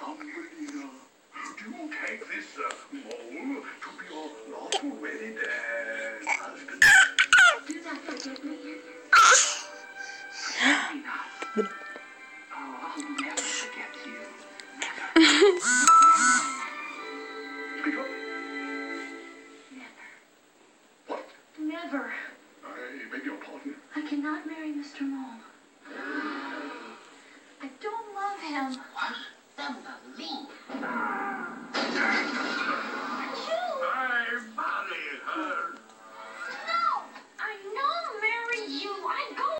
Stop The... Never. I beg your pardon? I cannot marry Mr. Mole. I don't love him. What? Unbelievable.